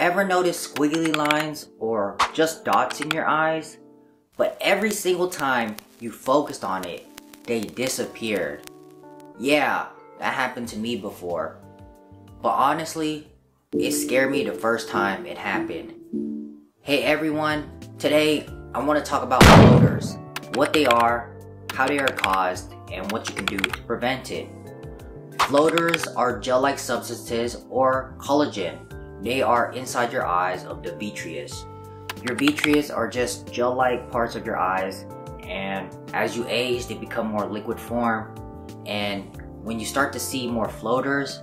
ever notice squiggly lines or just dots in your eyes? But every single time you focused on it, they disappeared. Yeah, that happened to me before. But honestly, it scared me the first time it happened. Hey everyone, today I want to talk about floaters, what they are, how they are caused, and what you can do to prevent it. Floaters are gel-like substances or collagen. They are inside your eyes of the vitreous. Your vitreous are just gel-like parts of your eyes and as you age they become more liquid form. And when you start to see more floaters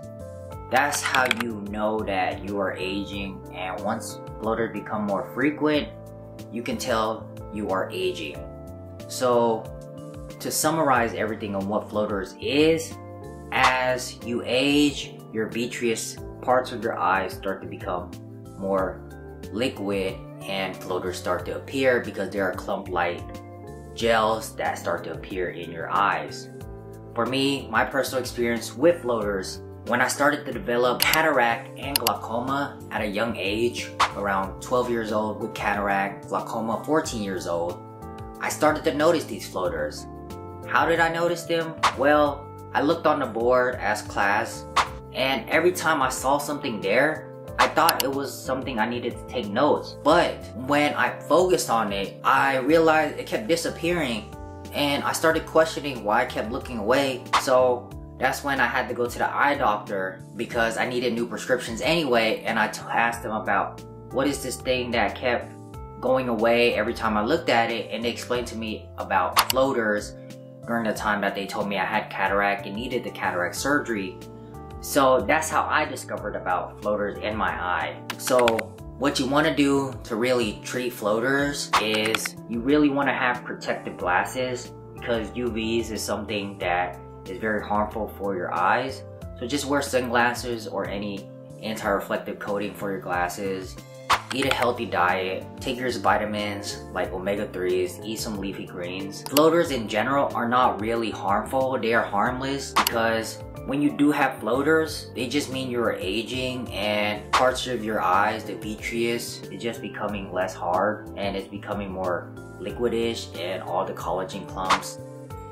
that's how you know that you are aging. And once floaters become more frequent you can tell you are aging. So to summarize everything on what floaters is as you age your vitreous parts of your eyes start to become more liquid and floaters start to appear because there are clump-like gels that start to appear in your eyes. For me, my personal experience with floaters, when I started to develop cataract and glaucoma at a young age, around 12 years old with cataract, glaucoma 14 years old, I started to notice these floaters. How did I notice them? Well, I looked on the board as class, and every time I saw something there, I thought it was something I needed to take notes. But when I focused on it, I realized it kept disappearing and I started questioning why I kept looking away. So that's when I had to go to the eye doctor because I needed new prescriptions anyway and I asked them about what is this thing that kept going away every time I looked at it and they explained to me about floaters during the time that they told me I had cataract and needed the cataract surgery so that's how I discovered about floaters in my eye. So what you want to do to really treat floaters is you really want to have protective glasses because UVs is something that is very harmful for your eyes. So just wear sunglasses or any anti-reflective coating for your glasses. Eat a healthy diet, take your vitamins like omega-3s, eat some leafy greens. Floaters in general are not really harmful, they are harmless because when you do have floaters, they just mean you're aging and parts of your eyes, the vitreous, is just becoming less hard and it's becoming more liquidish and all the collagen clumps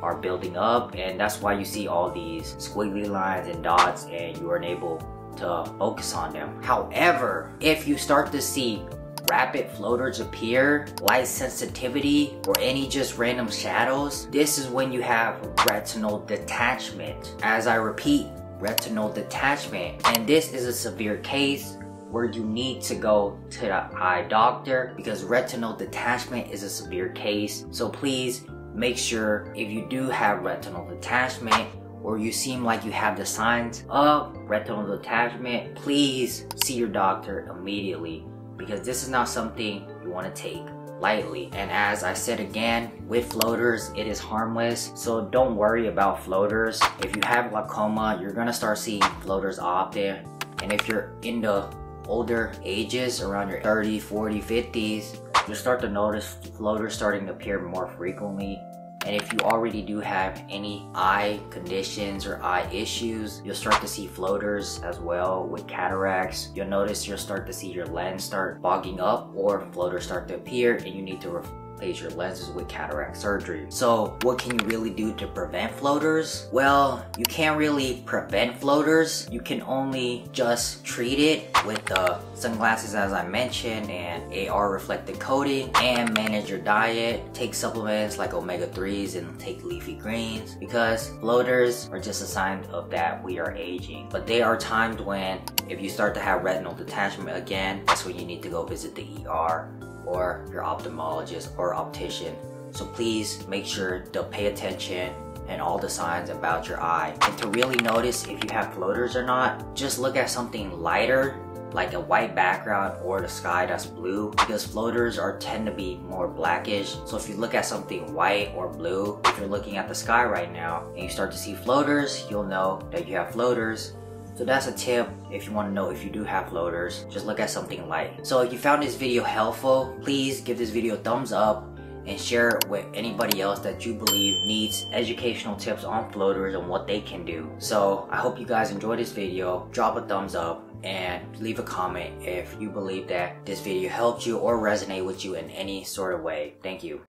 are building up and that's why you see all these squiggly lines and dots and you aren't able to focus on them. However, if you start to see rapid floaters appear, light sensitivity, or any just random shadows, this is when you have retinal detachment. As I repeat, retinal detachment. And this is a severe case where you need to go to the eye doctor because retinal detachment is a severe case. So please make sure if you do have retinal detachment or you seem like you have the signs of retinal detachment, please see your doctor immediately because this is not something you want to take lightly. And as I said again, with floaters, it is harmless. So don't worry about floaters. If you have glaucoma, you're gonna start seeing floaters often. And if you're in the older ages, around your 30, 40, 50s, you'll start to notice floaters starting to appear more frequently and if you already do have any eye conditions or eye issues, you'll start to see floaters as well with cataracts. You'll notice you'll start to see your lens start bogging up or floaters start to appear and you need to replace your lenses with cataract surgery. So what can you really do to prevent floaters? Well, you can't really prevent floaters. You can only just treat it with the sunglasses as I mentioned and AR reflective coating and manage your diet. Take supplements like omega-3s and take leafy greens because floaters are just a sign of that we are aging. But there are times when if you start to have retinal detachment again, that's when you need to go visit the ER or your ophthalmologist or optician. So please make sure to pay attention and all the signs about your eye. And to really notice if you have floaters or not, just look at something lighter like a white background or the sky that's blue because floaters are tend to be more blackish so if you look at something white or blue if you're looking at the sky right now and you start to see floaters you'll know that you have floaters so that's a tip if you want to know if you do have floaters, just look at something light. So if you found this video helpful, please give this video a thumbs up and share it with anybody else that you believe needs educational tips on floaters and what they can do. So I hope you guys enjoyed this video. Drop a thumbs up and leave a comment if you believe that this video helped you or resonate with you in any sort of way. Thank you.